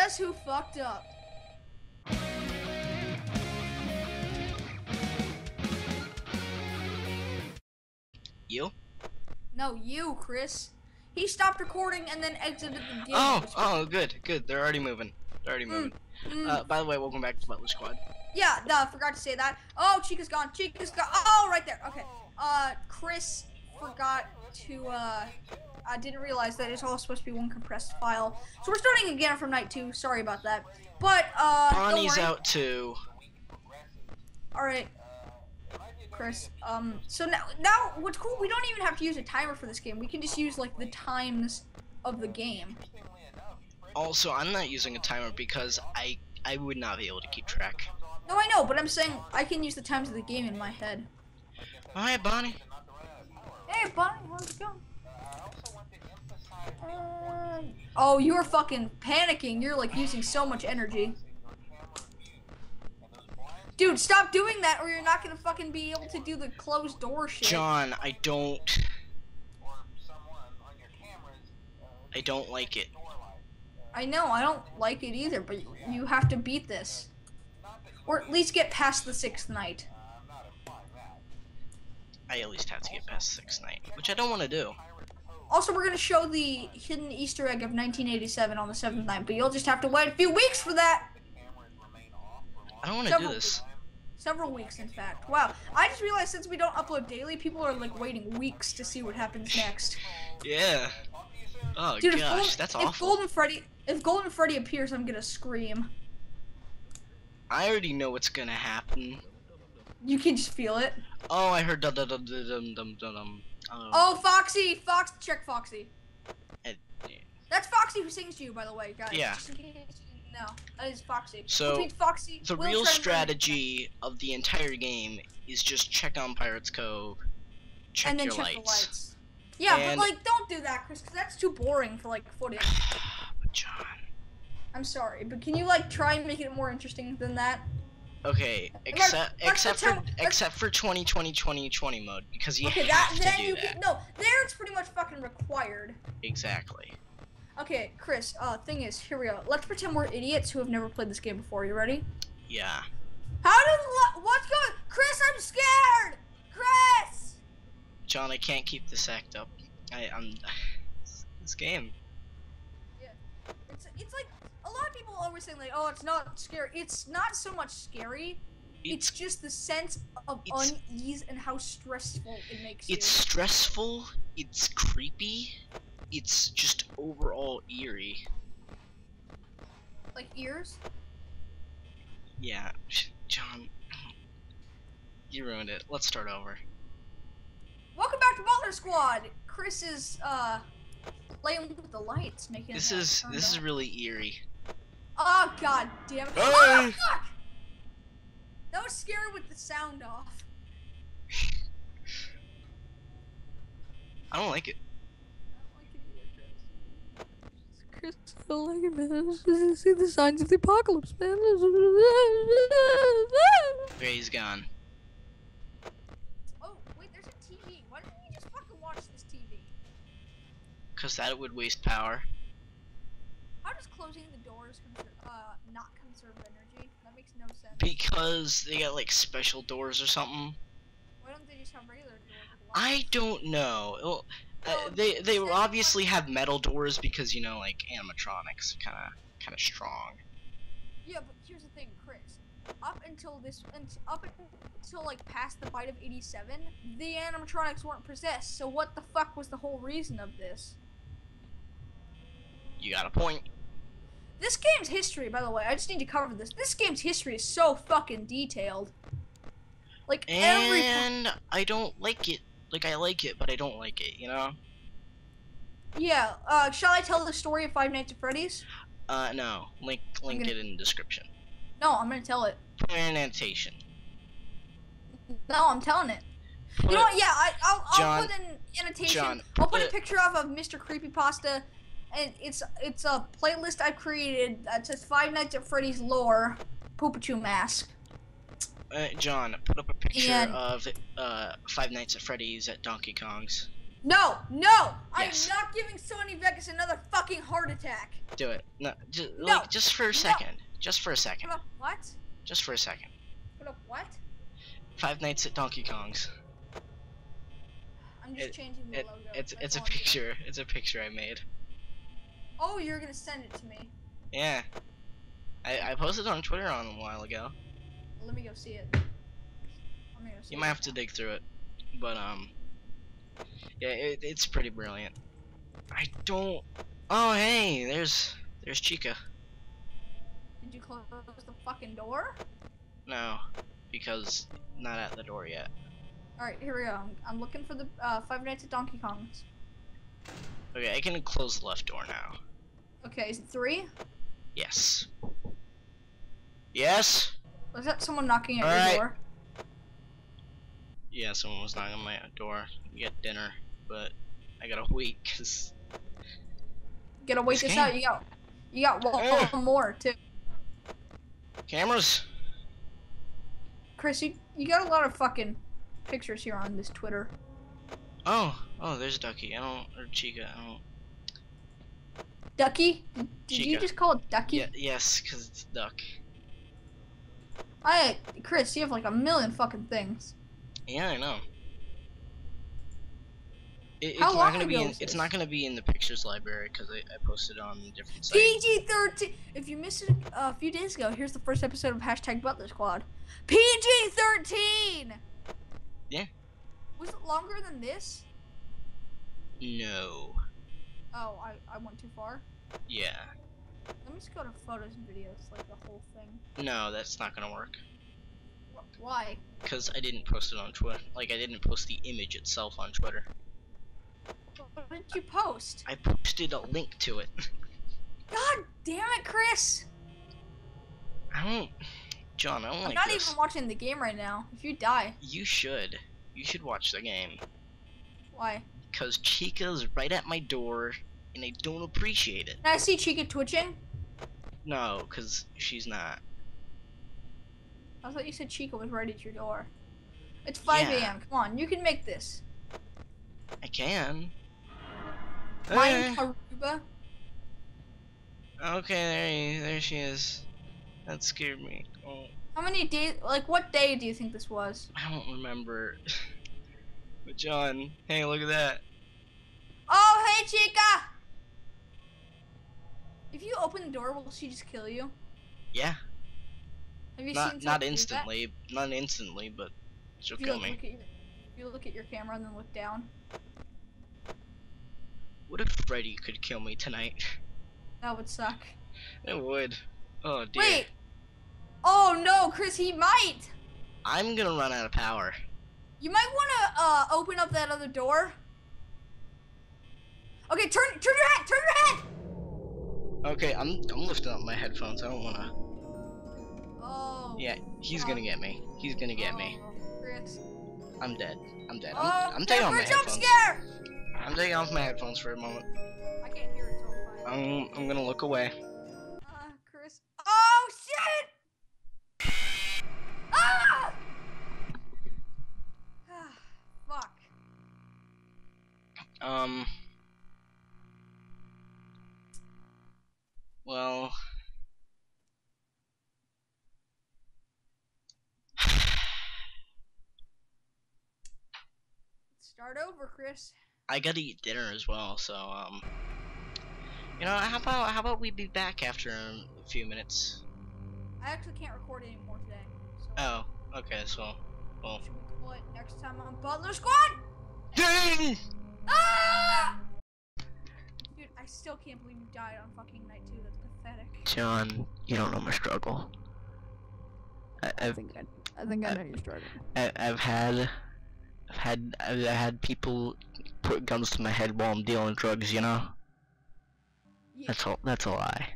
Guess who fucked up? You? No, you, Chris. He stopped recording and then exited the game. Oh, oh, good, good. They're already moving. They're already moving. Mm, Uh, by the way, welcome back to Butler Squad. yeah, duh, forgot to say that. Oh, Chica's gone. Chica's gone. Oh, right there. Okay. Uh, Chris forgot to, uh, I didn't realize that it's all supposed to be one compressed file. So we're starting again from night two. Sorry about that. But, uh, Bonnie's out too. Alright. Chris, um, so now, now, what's cool, we don't even have to use a timer for this game. We can just use, like, the times of the game. Also, I'm not using a timer because I I would not be able to keep track. No, I know, but I'm saying I can use the times of the game in my head. Alright, Bonnie. Hey, Bonnie, how's it going? Oh, you're fucking panicking. You're, like, using so much energy. Dude, stop doing that or you're not gonna fucking be able to do the closed door shit. John, I don't. I don't like it. I know, I don't like it either, but you have to beat this. Or at least get past the sixth night. I at least have to get past six night, which I don't want to do. Also, we're gonna show the hidden Easter egg of 1987 on the seventh night, but you'll just have to wait a few weeks for that. I don't want to do this. Several weeks, in fact. Wow, I just realized since we don't upload daily, people are like waiting weeks to see what happens next. Yeah. Oh Dude, if, gosh, Golden, that's if awful. Golden Freddy, if Golden Freddy appears, I'm gonna scream. I already know what's gonna happen. You can just feel it. Oh, I heard dum dum dum dum dum. dum. Oh. Oh, Foxy, Fox, check Foxy. Eh, That's Foxy who sings to you, by the way, guys. Yeah. Just in case you didn't know, that is Foxy. So, Foxy. The will real strategy of the entire game is just check on Pirates Cove, check and then your check lights. the lights. Yeah, And- but like, don't do that, Chris, because that's too boring for like footage. John. I'm sorry, but can you like try and make it more interesting than that? Okay, except let's except for except for 2020 2020 mode because you okay, that have to then do you that. can no. There, it's pretty much fucking required. Exactly. Okay, Chris. Uh, thing is, here we go. Let's pretend we're idiots who have never played this game before. You ready? Yeah. How lo- what's going? Chris, I'm scared. Chris. John, I can't keep this act up. I I'm this game. Yeah, it's it's like a lot of people always say like, oh, it's not scary. It's not so much scary. It's, It's just the sense of unease and how stressful it makes it's you. stressful, it's creepy, it's just overall eerie. Like ears. Yeah, John, you ruined it. Let's start over. Welcome back to Butler Squad. Chris is uh playing with the lights, making. This is this is really eerie. Oh god damn it! Hey! Oh fuck! That was scary with the sound off. I don't like it. Chris, I don't like it, man. See the signs of the apocalypse, man. Okay, he's gone. Oh, wait, there's a TV. Why didn't we just fucking watch this TV? Cause that would waste power. How does closing the doors conser- uh, not conserve energy? That makes no sense. Because they got like special doors or something. Why don't they just have regular doors? I don't know. Well, uh, they they obviously have metal doors because you know like animatronics kind of kind of strong. Yeah, but here's the thing, Chris. Up until this, and up until like past the bite of '87, the animatronics weren't possessed. So what the fuck was the whole reason of this? You got a point. This game's history, by the way, I just need to cover this. This game's history is so fucking detailed. Like every. And I don't like it. Like I like it, but I don't like it. You know? Yeah. Uh, shall I tell the story of Five Nights at Freddy's? Uh, no. Link link gonna- it in the description. No, I'm gonna tell it. Put an annotation. No, I'm telling it. Put You know what? Yeah, I, I'll, I'll put an annotation. John, I'll put a picture of, of Mr. Creepypasta, and it's it's a playlist I've created that says Five Nights at Freddy's lore, Poopachu mask. Uh, John, put up a picture And- of uh Five Nights at Freddy's at Donkey Kong's. No, no! Yes. I'm not giving Sony Vegas another fucking heart attack. Do it. No, just No. like just for a second. Just for a second. Put up what? Just for a second. Put up what? Five Nights at Donkey Kong's. I'm just It- changing the It, logo. it's That's it's a all I'm doing. picture. It's a picture I made. Oh, you're gonna send it to me. Yeah. I I posted on Twitter on a while ago. Let me go see it. Go see You it. might have to dig through it, but um, yeah, it, it's pretty brilliant. I don't. Oh hey, there's there's Chica. Did you close the fucking door? No, because not at the door yet. Alright, here we go. I'm, I'm looking for the uh, Five Nights at Donkey Kong's. Okay, I can close the left door now. Okay, is it three? Yes. Yes. Was that someone knocking at Alright. your door? Yeah, someone was knocking at my door to get dinner, but I gotta wait because gotta wait This this out. You got, you got one, Ugh. one more too. cameras. Chris, you, you got a lot of fucking pictures here on this Twitter. Oh, oh, there's Ducky. I don't or Chica. I don't. Ducky? Did you just call it Ducky? Yeah, yes, because it's duck. I, Chris, you have like a million fucking things. Yeah, I know. It, How it's long not gonna be in. It's not gonna be in the pictures library because I, I posted on different site. PG thirteen. If you missed it a few days ago, here's the first episode of hashtag Butler Squad. PG thirteen. Yeah. Was it longer than this? No. Oh, I I went too far. Yeah. Let me just go to photos and videos, like the whole thing. No, that's not gonna work. Wh- Why? Because I didn't post it on Twitter. Like I didn't post the image itself on Twitter. What did you post? I posted a link to it. God damn it, Chris! I don't. John, I don't I'm like not this. even watching the game right now. If you die, You should. You should watch the game. why? Cause Chica's right at my door, and they don't appreciate it. Can I see Chica twitching? No, cause she's not. I thought you said Chica was right at your door. It's 5 Yeah. a.m. Come on, you can make this. I can. Mine Eh. Aruba. Okay, there, he, there she is. That scared me. Oh, How many days? Like, what day do you think this was? I don't remember. but John, hey, look at that. Oh, hey, Chica! If you open the door, will she just kill you? Yeah, Have you not seen not someone do that? instantly, not instantly, but she'll If you kill like, me. look at if you look at your camera and then look down. What if Freddy could kill me tonight? That would suck. it would. Oh dear. Wait. Oh no, Chris, he might. I'm gonna run out of power. You might want to uh, open up that other door. Okay, turn turn your head. Turn your head. Okay, I'm I'm lifting up my headphones. I don't wanna. Oh. Yeah, he's gonna get me. He's gonna get me. Oh, Chris. I'm dead. I'm dead. I'm, Oh, I'm taking off my jump headphones. scare. I'm taking off my headphones for a moment. I can't hear it. So. I'm I'm gonna look away. Uh, Chris. Oh shit! Ah! Ah, Fuck. Um. Well. Start over, Chris. I gotta eat dinner as well, so um. You know, how about how about we be back after a few minutes? I actually can't record anymore today. So Oh, okay, so. Well. should we call it next time on Butler Squad? Ding! Ah! Dude, I still can't believe you died on fucking night two. That's pathetic. John, you don't know my struggle. I, I've think I, I think I know you're struggling. I, I've had, I've had, I've had people put guns to my head while I'm dealing drugs. You know, Yeah, that's all. That's a lie.